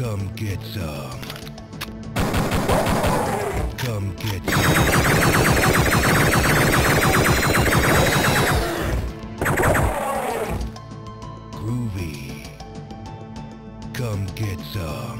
Come get some. Come get some. Groovy. Come get some.